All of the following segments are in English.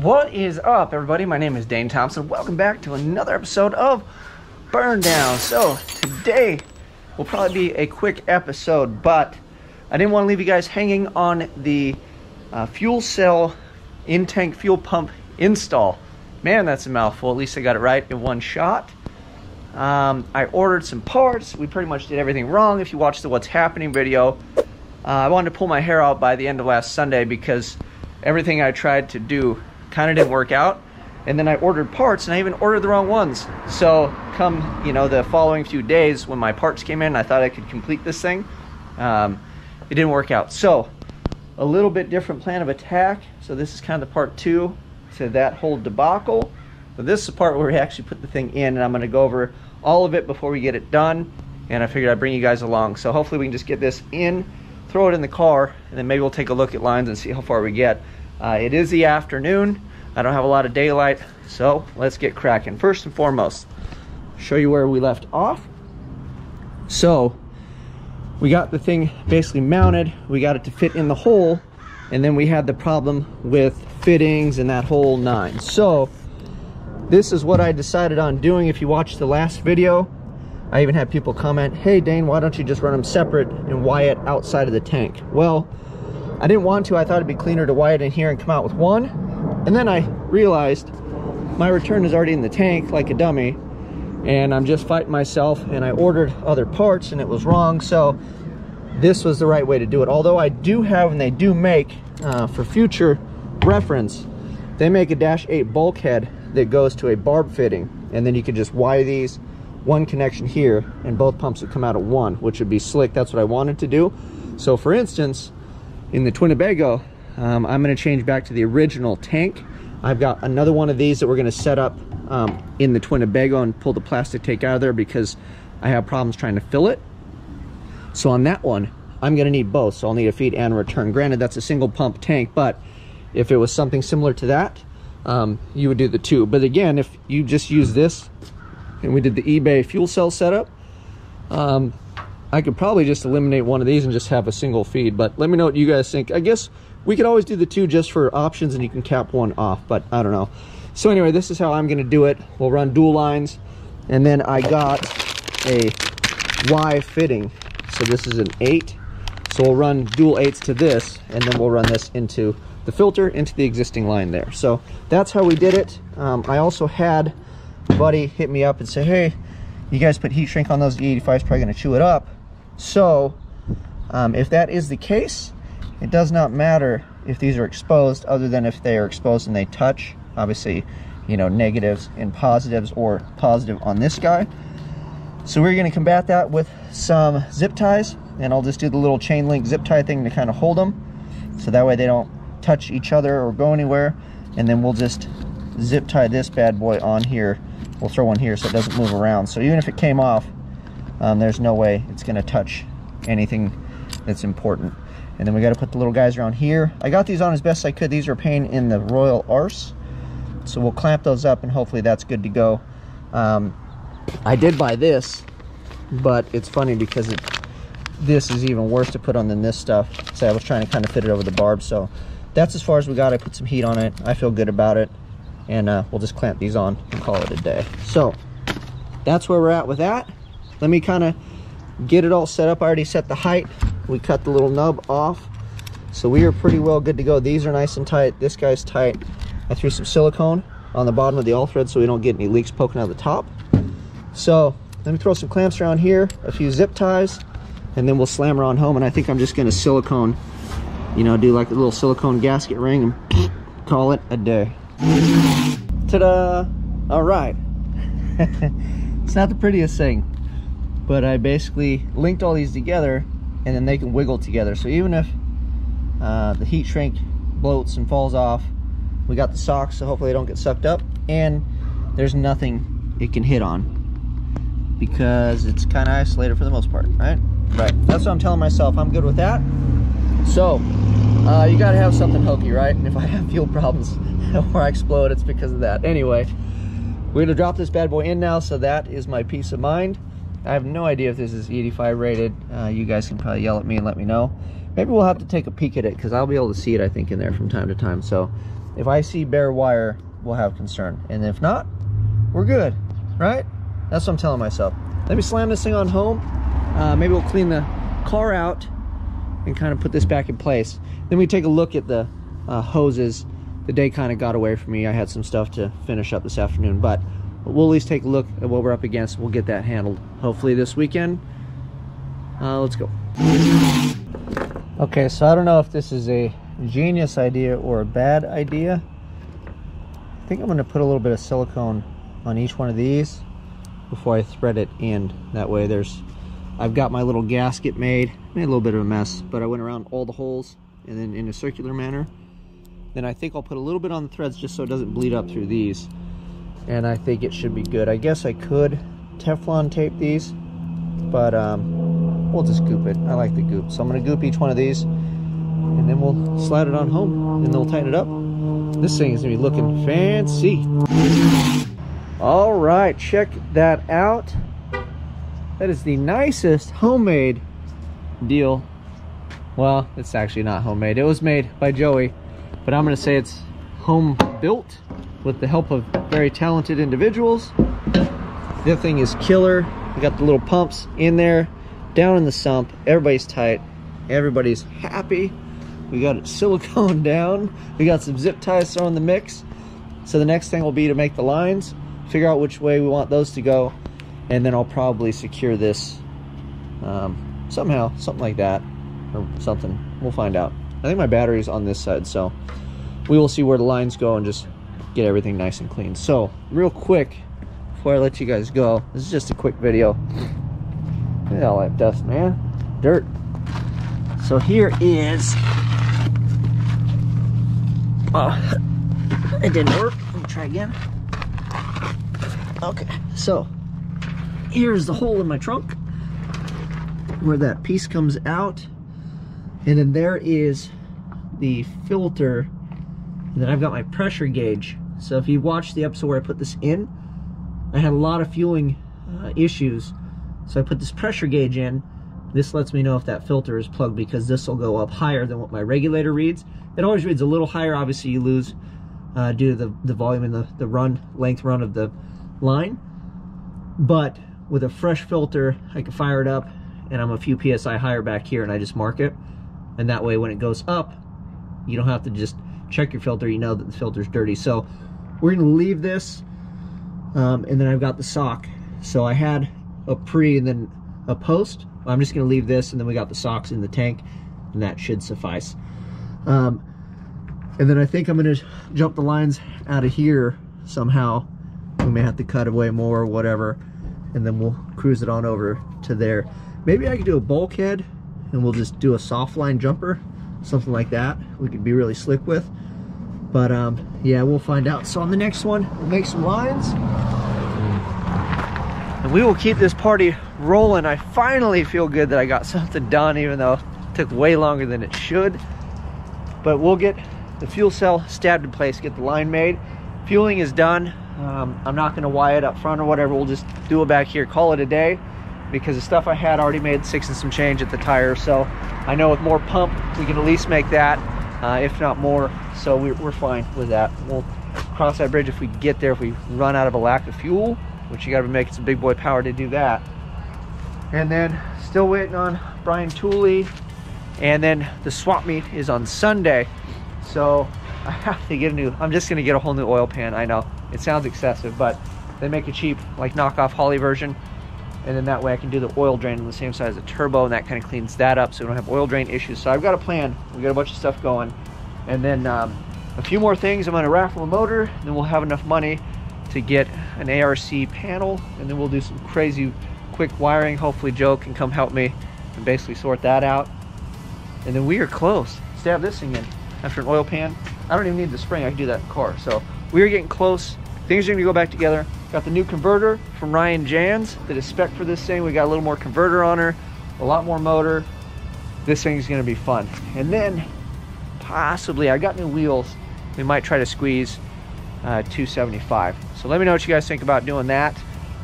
What is up, everybody? My name is Dane Thompson. Welcome back to another episode of BurnDown. So, today will probably be a quick episode, but I didn't want to leave you guys hanging on the uh, fuel cell in tank fuel pump install. Man, that's a mouthful. At least I got it right in one shot. Um, I ordered some parts. We pretty much did everything wrong. If you watched the What's Happening video, uh, I wanted to pull my hair out by the end of last Sunday because everything I tried to do kind of didn't work out. And then I ordered parts and I even ordered the wrong ones. So come, you know, the following few days when my parts came in, I thought I could complete this thing. Um, it didn't work out. So a little bit different plan of attack. So this is kind of the part two to that whole debacle. But this is the part where we actually put the thing in and I'm gonna go over all of it before we get it done. And I figured I'd bring you guys along. So hopefully we can just get this in, throw it in the car, and then maybe we'll take a look at lines and see how far we get. Uh, it is the afternoon. I don't have a lot of daylight, so let's get cracking. First and foremost, show you where we left off. So we got the thing basically mounted. We got it to fit in the hole, and then we had the problem with fittings and that whole nine. So this is what I decided on doing. If you watched the last video, I even had people comment, hey Dane, why don't you just run them separate and it outside of the tank? Well, I didn't want to. I thought it'd be cleaner to wire it in here and come out with one. And then I realized my return is already in the tank like a dummy and I'm just fighting myself and I ordered other parts and it was wrong. So this was the right way to do it. Although I do have and they do make uh, for future reference, they make a Dash 8 bulkhead that goes to a barb fitting and then you could just wire these one connection here and both pumps would come out at one, which would be slick. That's what I wanted to do. So for instance, in the Twinnebago, um, I'm gonna change back to the original tank. I've got another one of these that we're gonna set up um, in the Twinnebago and pull the plastic tank out of there because I have problems trying to fill it. So on that one, I'm gonna need both. So I'll need a feed and return. Granted, that's a single pump tank, but if it was something similar to that, um, you would do the two. But again, if you just use this and we did the eBay fuel cell setup, um, I could probably just eliminate one of these and just have a single feed, but let me know what you guys think. I guess we could always do the two just for options and you can cap one off, but I don't know. So anyway, this is how I'm gonna do it. We'll run dual lines, and then I got a Y fitting. So this is an eight. So we'll run dual eights to this, and then we'll run this into the filter, into the existing line there. So that's how we did it. Um, I also had buddy hit me up and say, hey, you guys put heat shrink on those, the E85 is probably gonna chew it up. So um, if that is the case, it does not matter if these are exposed other than if they are exposed and they touch. Obviously, you know, negatives and positives or positive on this guy. So we're gonna combat that with some zip ties and I'll just do the little chain link zip tie thing to kind of hold them. So that way they don't touch each other or go anywhere. And then we'll just zip tie this bad boy on here. We'll throw one here so it doesn't move around. So even if it came off, um, there's no way it's gonna touch anything that's important. And then we got to put the little guys around here. I got these on as best I could. These are a pain in the Royal Arse. So we'll clamp those up and hopefully that's good to go. Um, I did buy this, but it's funny because it, this is even worse to put on than this stuff. So I was trying to kind of fit it over the barb. So that's as far as we got. I put some heat on it. I feel good about it. And uh, we'll just clamp these on and call it a day. So that's where we're at with that. Let me kind of get it all set up. I already set the height. We cut the little nub off. So we are pretty well good to go. These are nice and tight. This guy's tight. I threw some silicone on the bottom of the all thread so we don't get any leaks poking out the top. So let me throw some clamps around here, a few zip ties, and then we'll slam her on home. And I think I'm just gonna silicone, you know, do like a little silicone gasket ring and call it a day. Ta-da! All right. it's not the prettiest thing, but I basically linked all these together and then they can wiggle together. So even if uh, the heat shrink bloats and falls off, we got the socks so hopefully they don't get sucked up and there's nothing it can hit on because it's kind of isolated for the most part, right? Right, that's what I'm telling myself. I'm good with that. So, uh, you gotta have something hokey, right? And if I have fuel problems or I explode, it's because of that. Anyway, we're gonna drop this bad boy in now, so that is my peace of mind. I have no idea if this is E85 rated. Uh, you guys can probably yell at me and let me know. Maybe we'll have to take a peek at it because I'll be able to see it, I think, in there from time to time. So if I see bare wire, we'll have concern. And if not, we're good, right? That's what I'm telling myself. Let me slam this thing on home. Uh, maybe we'll clean the car out and kind of put this back in place. Then we take a look at the uh, hoses. The day kind of got away from me. I had some stuff to finish up this afternoon, but we'll at least take a look at what we're up against. We'll get that handled hopefully this weekend. Uh, let's go. Okay, so I don't know if this is a genius idea or a bad idea. I think I'm going to put a little bit of silicone on each one of these before I thread it in. That way there's, I've got my little gasket made. Made a little bit of a mess, but I went around all the holes and then in a circular manner. Then I think I'll put a little bit on the threads just so it doesn't bleed up through these. And I think it should be good. I guess I could Teflon tape these, but um, we'll just goop it. I like the goop. So I'm gonna goop each one of these and then we'll slide it on home and then we'll tighten it up. This thing is gonna be looking fancy. All right, check that out. That is the nicest homemade deal. Well, it's actually not homemade. It was made by Joey, but I'm gonna say it's home built with the help of very talented individuals. The other thing is killer. We got the little pumps in there, down in the sump. Everybody's tight. Everybody's happy. We got it silicone down. We got some zip ties thrown in the mix. So the next thing will be to make the lines, figure out which way we want those to go, and then I'll probably secure this um, somehow, something like that, or something. We'll find out. I think my battery's on this side, so we will see where the lines go and just get everything nice and clean. So, real quick, before I let you guys go, this is just a quick video. Look at all that dust, man. Dirt. So here is Oh, it didn't work. Let me try again. Okay, so here's the hole in my trunk where that piece comes out. And then there is the filter. And then I've got my pressure gauge. So if you watch the episode where I put this in, I had a lot of fueling uh, issues. So I put this pressure gauge in. This lets me know if that filter is plugged because this will go up higher than what my regulator reads. It always reads a little higher. Obviously, you lose uh, due to the, the volume and the, the run, length run of the line. But with a fresh filter, I can fire it up and I'm a few PSI higher back here and I just mark it. And that way when it goes up, you don't have to just check your filter. You know that the filter's dirty. So we're gonna leave this um, and then I've got the sock. So I had a pre and then a post. I'm just gonna leave this and then we got the socks in the tank and that should suffice. Um, and then I think I'm gonna jump the lines out of here somehow. We may have to cut away more or whatever. And then we'll cruise it on over to there. Maybe I could do a bulkhead and we'll just do a soft line jumper. Something like that we could be really slick with. But um, yeah, we'll find out. So on the next one, we'll make some lines. And we will keep this party rolling. I finally feel good that I got something done, even though it took way longer than it should. But we'll get the fuel cell stabbed in place, get the line made. Fueling is done. Um, I'm not gonna wire it up front or whatever. We'll just do it back here, call it a day because the stuff I had already made six and some change at the tire. So I know with more pump, we can at least make that, Uh, if not more. So we're, we're fine with that. We'll cross that bridge if we get there, if we run out of a lack of fuel, which you gotta be making some big boy power to do that. And then still waiting on Brian Tooley. And then the swap meet is on Sunday. So I have to get a new, I'm just gonna get a whole new oil pan. I know it sounds excessive, but they make a cheap like knockoff Holley version. And then that way I can do the oil drain on the same size as a turbo and that kind of cleans that up so we don't have oil drain issues. So I've got a plan. We got a bunch of stuff going. And then um, a few more things. I'm gonna raffle a motor, then we'll have enough money to get an ARC panel, and then we'll do some crazy quick wiring. Hopefully Joe can come help me and basically sort that out. And then we are close. Stab this thing in after an oil pan. I don't even need the spring, I can do that in the car. So we are getting close. Things are gonna go back together. Got the new converter from Ryan Jans that is spec for this thing. We got a little more converter on her, a lot more motor. This thing's gonna be fun. And then possibly, I got new wheels. We might try to squeeze uh, 275. So let me know what you guys think about doing that.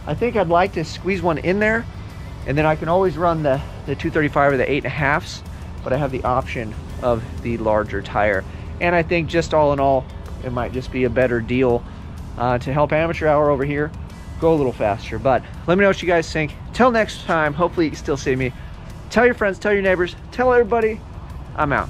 I think I'd like to squeeze one in there and then I can always run the, the 235 or the eight and a halves, but I have the option of the larger tire. And I think just all in all, it might just be a better deal uh, to help amateur hour over here go a little faster. But let me know what you guys think. Till next time, hopefully you can still see me. Tell your friends, tell your neighbors, tell everybody. I'm out.